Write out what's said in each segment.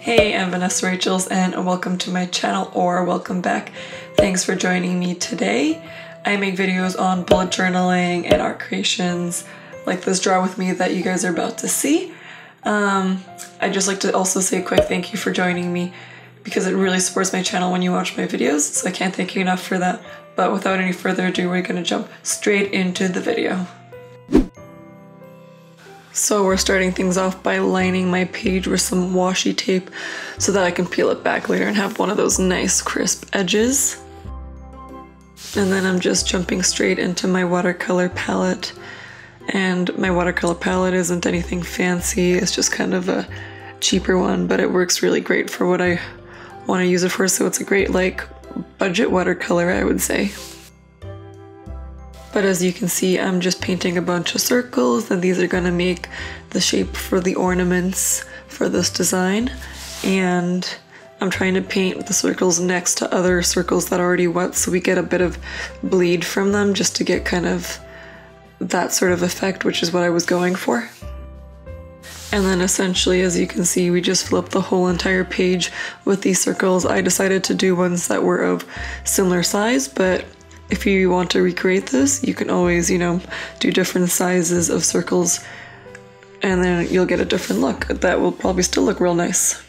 Hey, I'm Vanessa Rachaels and welcome to my channel or welcome back. Thanks for joining me today. I make videos on bullet journaling and art creations like this draw with me that you guys are about to see. Um, I'd just like to also say a quick thank you for joining me because it really supports my channel when you watch my videos, so I can't thank you enough for that. But without any further ado, we're gonna jump straight into the video. So we're starting things off by lining my page with some washi tape so that I can peel it back later and have one of those nice crisp edges. And then I'm just jumping straight into my watercolor palette. And my watercolor palette isn't anything fancy, it's just kind of a cheaper one, but it works really great for what I want to use it for, so it's a great like budget watercolor, I would say. But as you can see, I'm just painting a bunch of circles and these are gonna make the shape for the ornaments for this design. And I'm trying to paint the circles next to other circles that are already wet so we get a bit of bleed from them just to get kind of that sort of effect, which is what I was going for. And then essentially, as you can see, we just flipped the whole entire page with these circles. I decided to do ones that were of similar size, but if you want to recreate this, you can always, you know, do different sizes of circles and then you'll get a different look. That will probably still look real nice.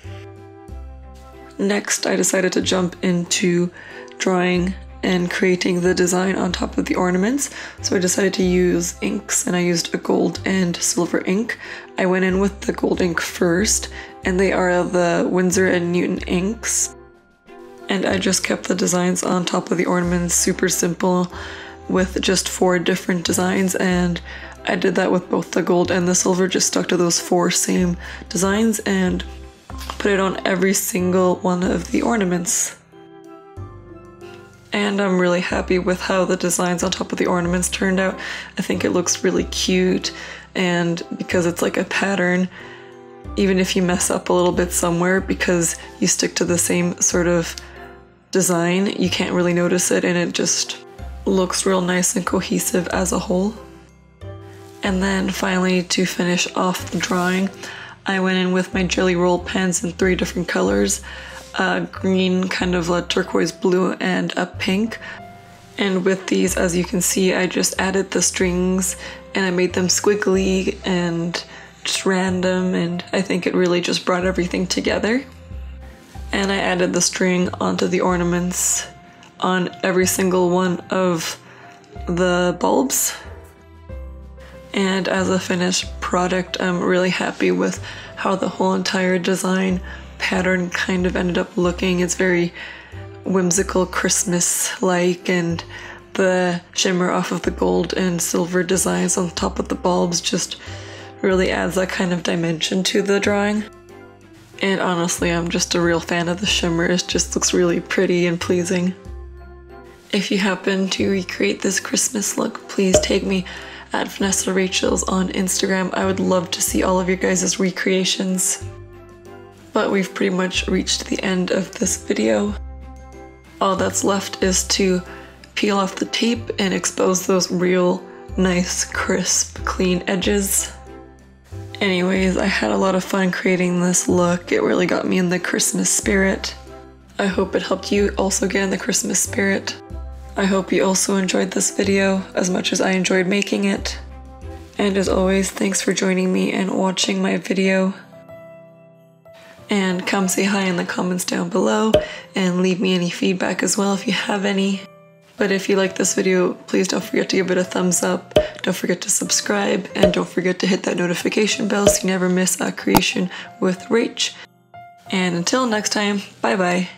Next, I decided to jump into drawing and creating the design on top of the ornaments. So I decided to use inks and I used a gold and silver ink. I went in with the gold ink first and they are the Winsor and Newton inks and I just kept the designs on top of the ornaments super simple with just four different designs and I did that with both the gold and the silver just stuck to those four same designs and put it on every single one of the ornaments. And I'm really happy with how the designs on top of the ornaments turned out. I think it looks really cute and because it's like a pattern even if you mess up a little bit somewhere because you stick to the same sort of design, you can't really notice it and it just looks real nice and cohesive as a whole. And then finally to finish off the drawing, I went in with my Gelly Roll pens in three different colors, a green, kind of a turquoise blue, and a pink. And with these, as you can see, I just added the strings and I made them squiggly and just random and I think it really just brought everything together and I added the string onto the ornaments on every single one of the bulbs. And as a finished product, I'm really happy with how the whole entire design pattern kind of ended up looking. It's very whimsical Christmas-like and the shimmer off of the gold and silver designs on top of the bulbs just really adds that kind of dimension to the drawing. And honestly, I'm just a real fan of the shimmer. It just looks really pretty and pleasing. If you happen to recreate this Christmas look, please tag me at Vanessa Rachaels on Instagram. I would love to see all of your guys' recreations. But we've pretty much reached the end of this video. All that's left is to peel off the tape and expose those real nice, crisp, clean edges. Anyways, I had a lot of fun creating this look. It really got me in the Christmas spirit. I hope it helped you also get in the Christmas spirit. I hope you also enjoyed this video as much as I enjoyed making it. And as always, thanks for joining me and watching my video. And come say hi in the comments down below and leave me any feedback as well if you have any. But if you like this video, please don't forget to give it a thumbs up. Don't forget to subscribe and don't forget to hit that notification bell so you never miss a creation with Rach. And until next time, bye bye.